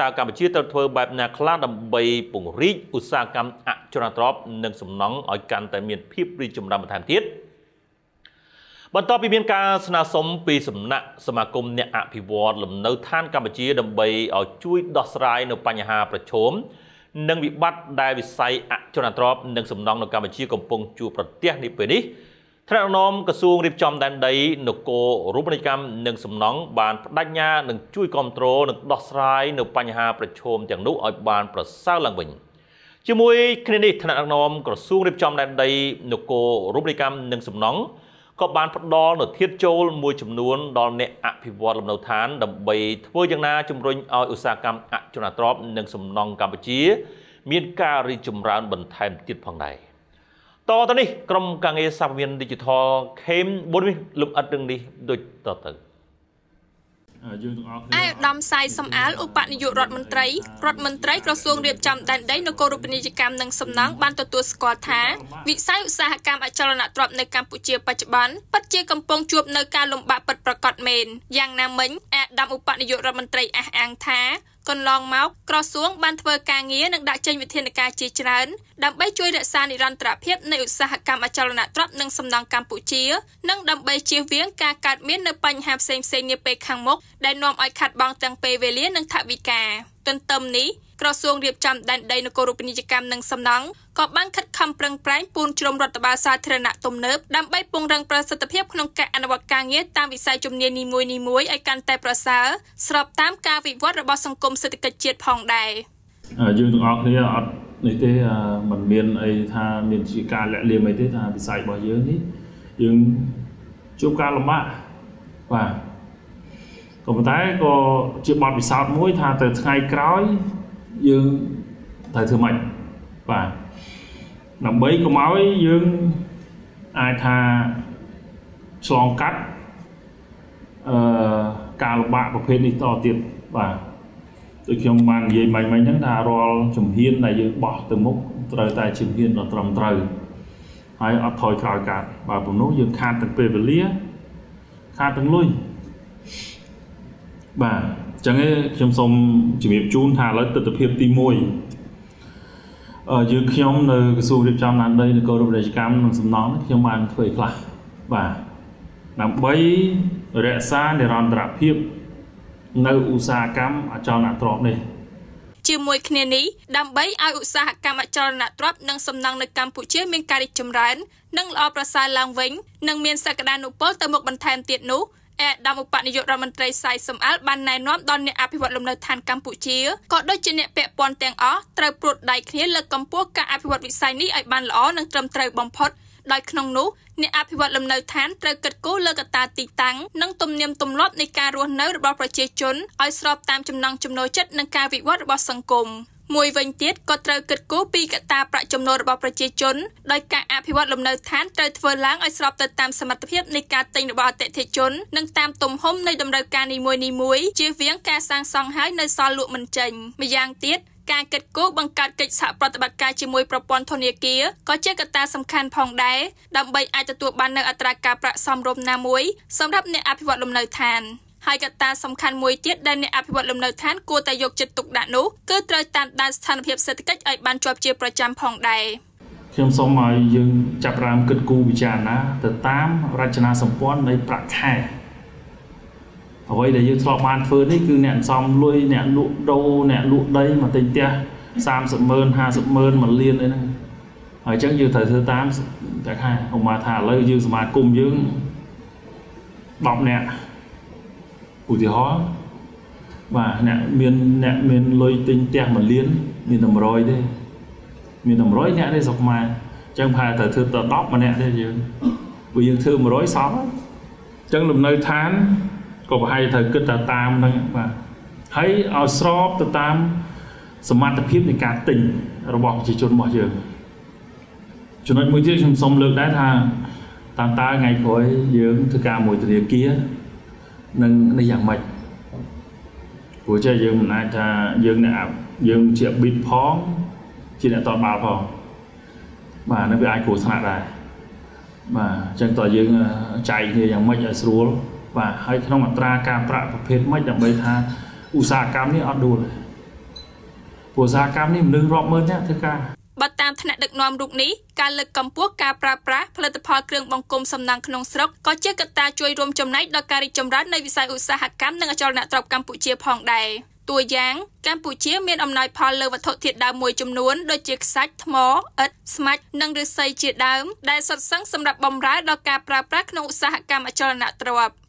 តើកម្ពុជាត្រូវធ្វើបែបណាខ្លះដើម្បីពង្រីកឧស្សាហកម្មអចលនទ្រព្យនិងសំណង់ឲ្យកាន់តែមានភាពរីកចម្រើនបន្ថែមទៀតបន្ទាប់ពីមានការស្នើសុំពីសំណាក់សមាគមអ្នកអភិវឌ្ឍលំនៅឋានកម្ពុជាដើម្បីឲ្យជួយដោះស្រាយនៅបញ្ហាប្រឈមនិងវិបត្តិដែលវិស័យអចលនទ្រព្យនិងសំណង់នៅកម្ពុជាកំពុងជួបប្រទះនេះពេលនេះ ថ្នាក់ដឹកនាំក្រសួងរៀបចំដែនដីនគររូបនីយកម្មនិងសំណង់បានបដិញ្ញានឹងជួយគ្រប់គ្រងនិងដោះស្រាយនៅបញ្ហាប្រឈមទាំងនោះឲ្យបានប្រសើរឡើងវិញជាមួយគ្នានេះថ្នាក់ដឹកនាំក្រសួងរៀបចំដែនដីនគររូបនីយកម្មនិងសំណង់ក៏បានផ្ដល់នូវធាតុចូលមួយចំនួនដល់អ្នកអភិវឌ្ឍលំនៅឋានដើម្បីធ្វើយ៉ាងណាជំរុញឲ្យឧស្សាហកម្មអចលនទ្រព្យនិងសំណង់កម្ពុជា មានការរីកចម្រើនបន្ថែមទៀតផងដែរ តទៅនេះក្រុមការងារសាវៀន Digital ខេមបុននេះលំអិតរឿងនេះដូចតទៅយើងទាំងអស់គ្នាឯឧត្តមសាយសំអាលឧបនាយករដ្ឋមន្ត្រីរដ្ឋមន្ត្រីក្រសួងរៀបចំដែនដីនគររូបនីយកម្មនិងសំណង់បានទទួលស្គាល់ថាវិស័យឧស្សាហកម្មអចលនទ្រព្យនៅកម្ពុជាបច្ចុប្បន្នពិតជាកំពុងជួបនៅការលំបាកពិតប្រាកដមែនយ៉ាងណាមិញអាដាមឧបនាយករដ្ឋមន្ត្រីអះអាងថា កន្លងមកក្រសួងបានធ្វើការងារនិងដាក់ចេញវិធានការជាច្រើនដើម្បីជួយរក្សានិរន្តរភាពនៃឧស្សាហកម្មអចលនទ្រព្យនិងសំណង់កម្ពុជា និងដើម្បីជៀសវាងការកើតមាននៅបញ្ហាផ្សេងៗនាពេលខាងមុខដែលនាំឲ្យខាត់បងទាំងពេលវេលានិងថវិកា ទន្ទឹមនេះក្រសួងរៀបចំដែនដីនគររូបនីយកម្មនិងសំណង់ក៏បានខិតខំប្រឹងប្រែងពូនជ្រុំរដ្ឋបាលសាធារណៈទំនើបដើម្បីពង្រឹងប្រសិទ្ធភាពក្នុងការអនុវត្តការងារតាមវិស័យជំនាញនីមួយៗឲ្យកាន់តែប្រសើរស្របតាមការវិវត្តរបស់សង្គមសេដ្ឋកិច្ចជាតិផងដែរយើងទាំងអស់គ្នាអត់នេះទេมันមានអីថាមានជាការលាក់លៀមអីទេថាវិស័យរបស់យើងនេះយើងជួបការលំបាកបាទ ក៏ប៉ុន្តែក៏ជាបទពិសោធន៍មួយថាទៅថ្ងៃក្រោយយើងត្រូវធ្វើម៉េចបាទដើម្បីកុំឲ្យយើងអាចថាឆ្លងកាត់អឺការលំបាកប្រភេទនេះតទៀតបាទដូចខ្ញុំបាននិយាយមិញមិញហ្នឹងថារាល់ជំហានដែលយើងបោះទៅមុខត្រូវតែជំហានដ៏ត្រឹមត្រូវហើយអត់ថយក្រោយកាត់បើបំណុះយើងខាតទាំងពេលវេលាខាតទាំងលុយ បាទអញ្ចឹងខ្ញុំសូមជំរាបជូនថាឥឡូវទស្សនវិជ្ជាទី1អឺយើងខ្ញុំនៅក្រសួងរៀបចំដែនដីនគររូបនីយកម្មនិងសំណង់ខ្ញុំបានធ្វើខ្លះបាទដើម្បីរក្សានិរន្តរភាពនៅឧស្សាហកម្មអចលនទ្រព្យនេះជាមួយគ្នានេះដើម្បីឲ្យឧស្សាហកម្មអចលនទ្រព្យនិងសំណង់នៅកម្ពុជាមានការរីកចម្រើន និងល្អប្រសើរឡើងវិញនិងមានសក្តានុពលទៅមុខបន្ថែមទៀតនោះ អេដាមឧបនាយករដ្ឋមន្ត្រីសៃសំអាលបានណែនាំដល់អ្នកអភិវឌ្ឍលំនៅឋានកម្ពុជាក៏ដូចជាអ្នកពាក់ព័ន្ធទាំងអស់ត្រូវព្រួតដៃគ្នាលើកកម្ពស់ការអភិវឌ្ឍវិស័យនេះឲ្យបានល្អនិងត្រឹមត្រូវបំផុតដោយក្នុងនោះអ្នកអភិវឌ្ឍលំនៅឋានត្រូវគិតគូរលើកត្តាទីតាំងនិងទំនៀមទម្លាប់នៃការរស់នៅរបស់ប្រជាជនឲ្យស្របតាមចំណង់ចំណូលចិត្តនិងការវិវត្តរបស់សង្គម។ មួយវិញទៀតក៏ត្រូវគិតគូរពីកត្តាប្រាក់ចំណូលរបស់ប្រជាជនដោយការអភិវឌ្ឍលំនៅឋានត្រូវធ្វើឡើងឲ្យស្របទៅតាមសមត្ថភាពនៃការទិញរបស់អតិថិជននិងតាមទំហំនៃតម្រូវការនីមួយៗជៀសវាងការសាងសង់ហើយនៅសល់លក់មិនចេញម្យ៉ាងទៀតការកិត្តគោបង្កើតកិច្ចសហប្រតិបត្តិការជាមួយប្រព័ន្ធធនាគារក៏ជាកត្តាសំខាន់ផងដែរដើម្បីអាចទទួលបាននូវអត្រាការប្រាក់សមរម្យណាមួយសម្រាប់អ្នកអភិវឌ្ឍលំនៅឋាន។ ហើយកត្តាសំខាន់មួយទៀតដែលអ្នកអភិវឌ្ឍលំនៅឋានគួរតែយកចិត្តទុកដាក់នោះគឺត្រូវតាមដានស្ថានភាពសេដ្ឋកិច្ចឲ្យបានជាប់ជាប្រចាំផងដែរខ្ញុំសូមឲ្យយើងចាប់ផ្ដើមគិតគូរពិចារណាទៅតាមរចនាសម្ព័ន្ធនៃប្រាក់ខែអ្វីដែលយើងធ្លាប់បានធ្វើនេះគឺអ្នកសំលុយអ្នកលក់ដូរអ្នកលក់ដីមកទិញផ្ទះ30ម៉ឺន50ម៉ឺន1លានអីហ្នឹងហើយអញ្ចឹងយើងត្រូវធ្វើតាមតែខែឧមាថាឥឡូវយើងសមាគមយើង10នាក់ ឧទាហរណ៍បាទអ្នកមានអ្នកមានលុយទិញផ្ទះ1លានមានតែ100ទេមានតែ100អ្នកទេស្រុកខ្មែរអញ្ចឹងប្រហែលត្រូវធ្វើទៅ10ម្នាក់ទេយើងព្រោះយើងធ្វើ100សោះអញ្ចឹងលំនៅឋានក៏ប្រហែលត្រូវគិតទៅតាមហ្នឹងបាទហើយឲ្យស្របទៅតាមសមត្ថភាពនៃការទិញរបស់ប្រជាជនរបស់យើងចំណុចមួយទៀតខ្ញុំសូមលើកដែរថាតាមតើថ្ងៃក្រោយយើងធ្វើការមួយធនាគារ នឹងនេះយ៉ាងម៉េចព្រោះចេះយើងមិនអាចថាយើងអ្នកយើងជា bit ផងជាអ្នកតបបាល់ផងបាទនឹងវាអាចគ្រោះថ្នាក់ដែរបាទអញ្ចឹងតើយើងចែកគ្នាយ៉ាងម៉េចឲ្យស្រួលបាទហើយក្នុងអត្រាការប្រាក់ប្រភេទម៉េចដើម្បីថាឧស្សាហកម្មនេះអត់ដួលព្រោះឧស្សាហកម្មនេះមនុស្សរាប់ម៉ឺននាក់ធ្វើការ បើតាមថ្នាក់ដឹកនាំរូបនេះការលើកកម្ពស់ការប្រើប្រាស់ផលិតផលគ្រឿងបង្គុំសំណង់ក្នុងស្រុកក៏ជាកត្តាជួយរួមចំណែកដល់ការរីកចម្រើននៃវិស័យឧស្សាហកម្មនិងអចលនទ្រព្យកម្ពុជាផងដែរតួយ៉ាងកម្ពុជាមានអំណោយផលលើវត្ថុធាតុដើមមួយចំនួនដូចជាខ្សាច់ថ្មឥដ្ឋស្មាច់និងឫស្សីជាដើមដែលសុទ្ធសឹងសម្រាប់បម្រើដល់ការប្រើប្រាស់ក្នុងឧស្សាហកម្មអចលនទ្រព្យ